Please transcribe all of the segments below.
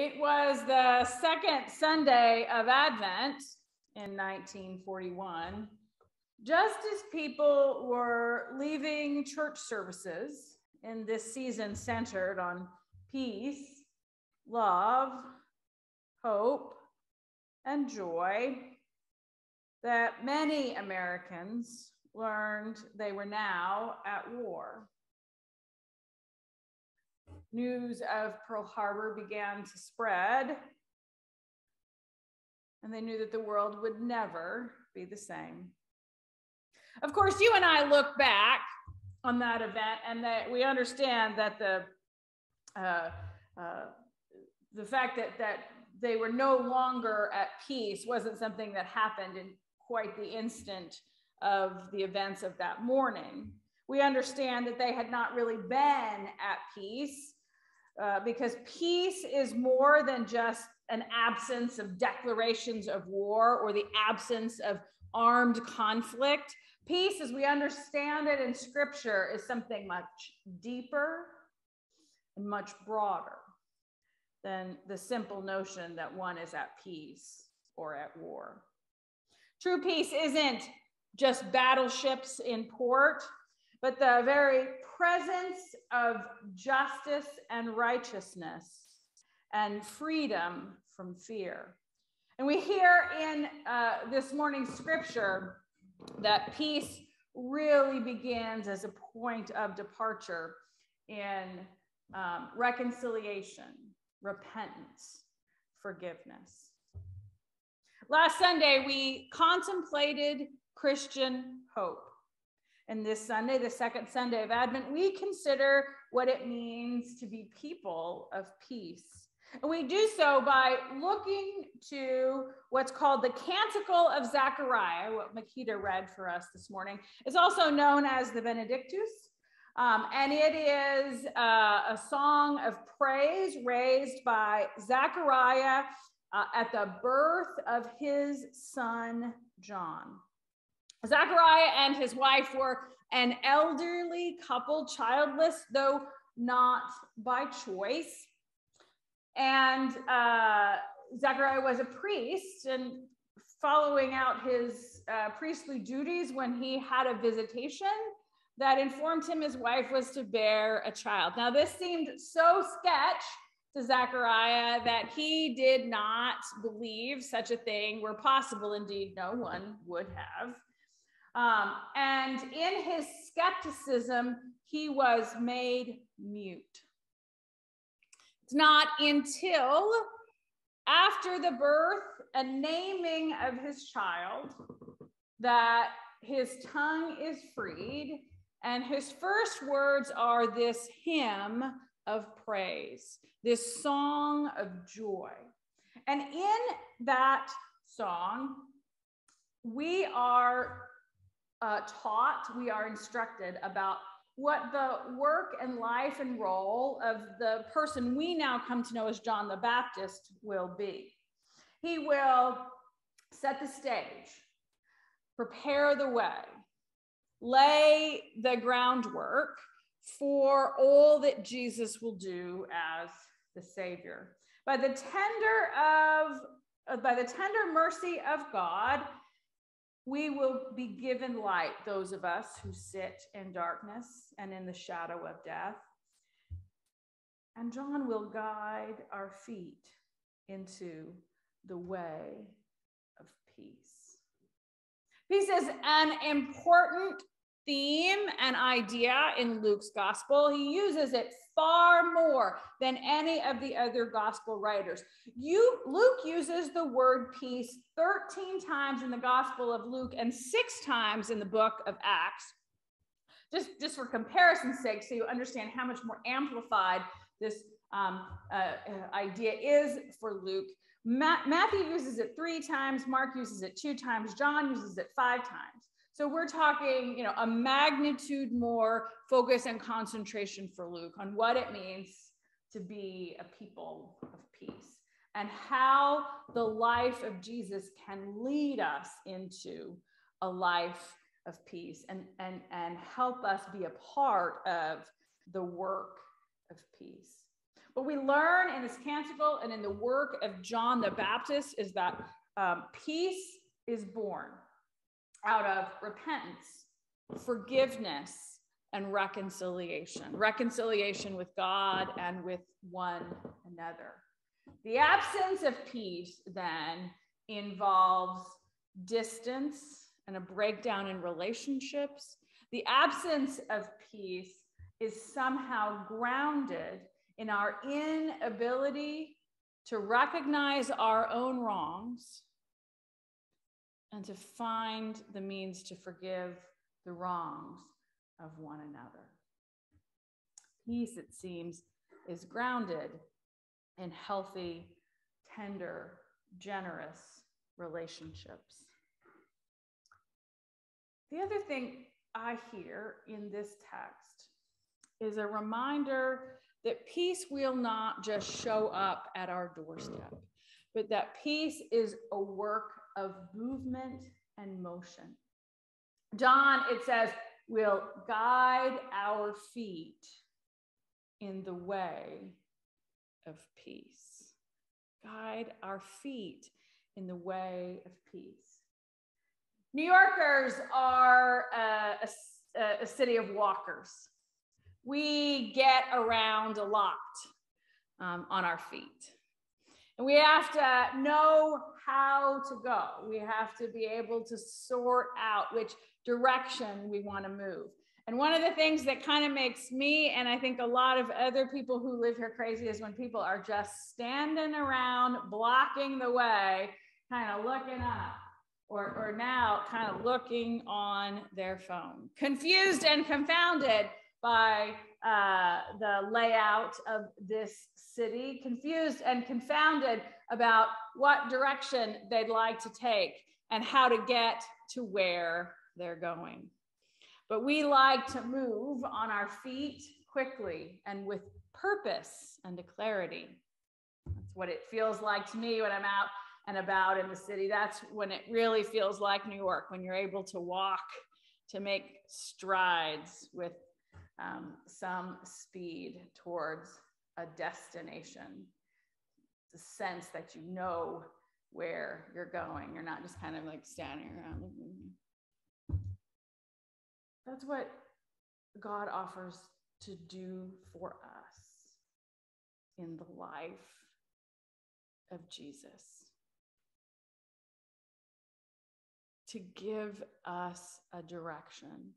It was the second Sunday of Advent in 1941, just as people were leaving church services in this season centered on peace, love, hope, and joy, that many Americans learned they were now at war news of Pearl Harbor began to spread, and they knew that the world would never be the same. Of course, you and I look back on that event, and that we understand that the uh, uh, the fact that that they were no longer at peace wasn't something that happened in quite the instant of the events of that morning. We understand that they had not really been at peace uh, because peace is more than just an absence of declarations of war or the absence of armed conflict. Peace, as we understand it in scripture, is something much deeper and much broader than the simple notion that one is at peace or at war. True peace isn't just battleships in port but the very presence of justice and righteousness and freedom from fear. And we hear in uh, this morning's scripture that peace really begins as a point of departure in um, reconciliation, repentance, forgiveness. Last Sunday, we contemplated Christian hope. And this Sunday, the second Sunday of Advent, we consider what it means to be people of peace. And we do so by looking to what's called the Canticle of Zechariah, what Makita read for us this morning. It's also known as the Benedictus. Um, and it is uh, a song of praise raised by Zechariah uh, at the birth of his son, John. Zachariah and his wife were an elderly couple, childless, though not by choice. And uh, Zachariah was a priest and following out his uh, priestly duties when he had a visitation that informed him his wife was to bear a child. Now, this seemed so sketch to Zachariah that he did not believe such a thing were possible. Indeed, no one would have. Um, and in his skepticism, he was made mute. It's not until after the birth and naming of his child that his tongue is freed, and his first words are this hymn of praise, this song of joy. And in that song, we are uh, taught, we are instructed about what the work and life and role of the person we now come to know as John the Baptist will be. He will set the stage, prepare the way, lay the groundwork for all that Jesus will do as the Savior. By the tender of by the tender mercy of God, we will be given light, those of us who sit in darkness and in the shadow of death. And John will guide our feet into the way of peace. Peace is an important theme and idea in Luke's gospel. He uses it far more than any of the other gospel writers. You, Luke uses the word peace 13 times in the gospel of Luke and six times in the book of Acts. Just, just for comparison's sake, so you understand how much more amplified this um, uh, uh idea is for Luke. Ma- Matthew uses it three times, Mark uses it two times, John uses it five times. So we're talking, you know, a magnitude more focus and concentration for Luke on what it means to be a people of peace and how the life of Jesus can lead us into a life of peace and, and, and help us be a part of the work of peace. What we learn in this canticle and in the work of John the Baptist is that um, peace is born out of repentance, forgiveness, and reconciliation. Reconciliation with God and with one another. The absence of peace then involves distance and a breakdown in relationships. The absence of peace is somehow grounded in our inability to recognize our own wrongs and to find the means to forgive the wrongs of one another. Peace, it seems, is grounded in healthy, tender, generous relationships. The other thing I hear in this text is a reminder that peace will not just show up at our doorstep, but that peace is a work of movement and motion. John, it says, will guide our feet in the way of peace. Guide our feet in the way of peace. New Yorkers are a, a, a city of walkers. We get around a lot um, on our feet. And we have to know how to go. We have to be able to sort out which direction we want to move. And one of the things that kind of makes me and I think a lot of other people who live here crazy is when people are just standing around blocking the way, kind of looking up, or, or now kind of looking on their phone, confused and confounded by uh, the layout of this city, confused and confounded about what direction they'd like to take and how to get to where they're going. But we like to move on our feet quickly and with purpose and clarity. That's what it feels like to me when I'm out and about in the city. That's when it really feels like New York, when you're able to walk, to make strides with um, some speed towards a destination. The sense that you know where you're going. You're not just kind of like standing around. That's what God offers to do for us in the life of Jesus. To give us a direction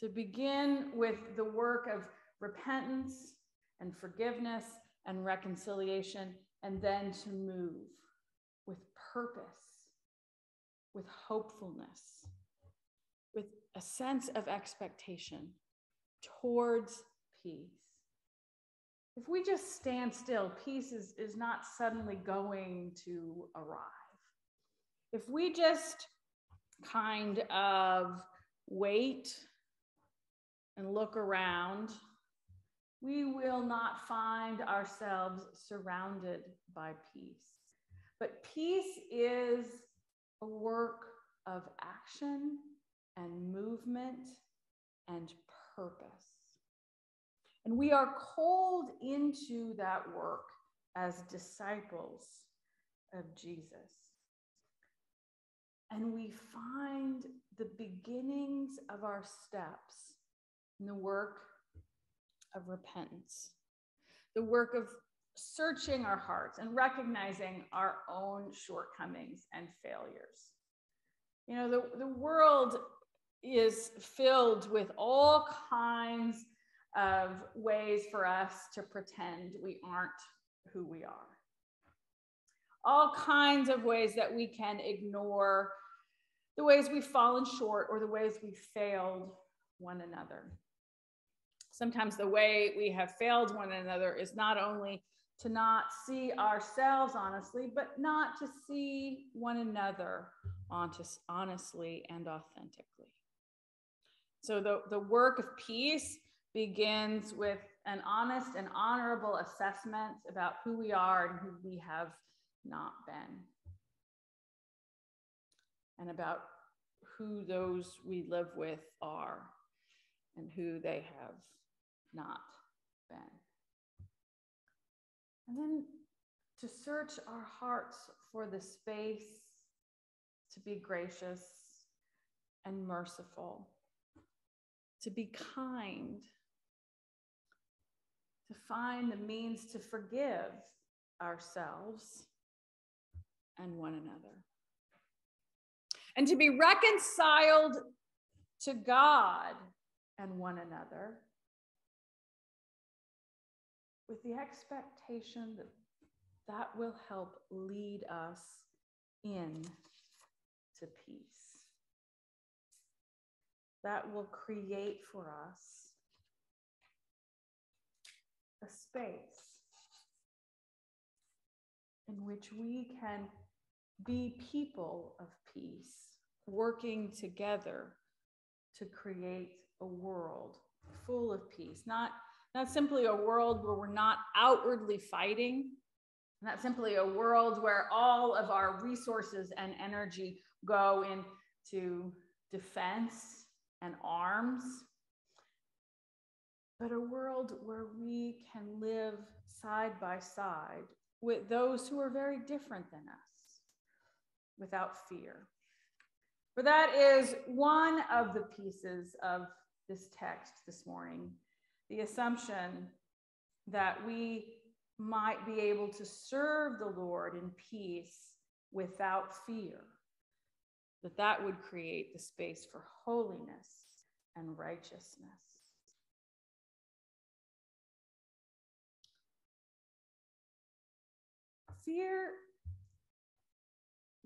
to begin with the work of repentance and forgiveness and reconciliation, and then to move with purpose, with hopefulness, with a sense of expectation towards peace. If we just stand still, peace is, is not suddenly going to arrive. If we just kind of wait and look around, we will not find ourselves surrounded by peace. But peace is a work of action and movement and purpose. And we are called into that work as disciples of Jesus. And we find the beginnings of our steps in the work of repentance, the work of searching our hearts and recognizing our own shortcomings and failures. You know, the, the world is filled with all kinds of ways for us to pretend we aren't who we are. All kinds of ways that we can ignore the ways we've fallen short or the ways we failed one another sometimes the way we have failed one another is not only to not see ourselves honestly, but not to see one another honestly and authentically. So the, the work of peace begins with an honest and honorable assessment about who we are and who we have not been, and about who those we live with are and who they have not been. And then to search our hearts for the space to be gracious and merciful, to be kind, to find the means to forgive ourselves and one another, and to be reconciled to God and one another with the expectation that that will help lead us in to peace. That will create for us a space in which we can be people of peace, working together to create a world full of peace, not, not simply a world where we're not outwardly fighting, not simply a world where all of our resources and energy go into defense and arms, but a world where we can live side by side with those who are very different than us without fear. For that is one of the pieces of this text this morning the assumption that we might be able to serve the Lord in peace without fear, that that would create the space for holiness and righteousness. Fear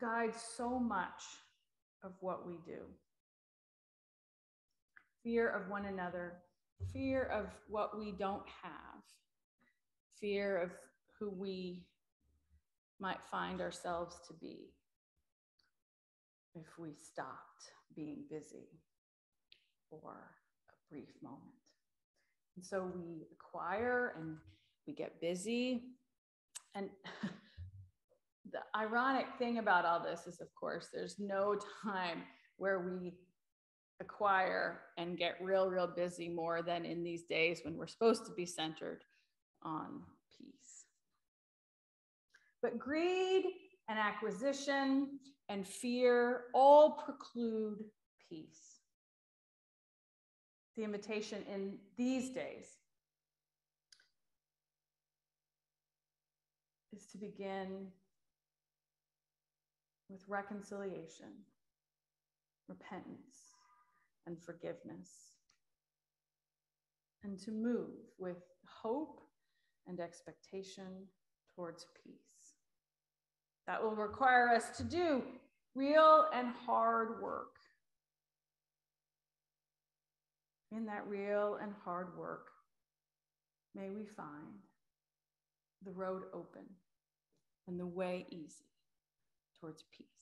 guides so much of what we do fear of one another, fear of what we don't have, fear of who we might find ourselves to be if we stopped being busy for a brief moment. And so we acquire and we get busy. And the ironic thing about all this is, of course, there's no time where we acquire and get real, real busy more than in these days when we're supposed to be centered on peace. But greed and acquisition and fear all preclude peace. The invitation in these days is to begin with reconciliation, repentance, and forgiveness, and to move with hope and expectation towards peace. That will require us to do real and hard work. In that real and hard work, may we find the road open and the way easy towards peace.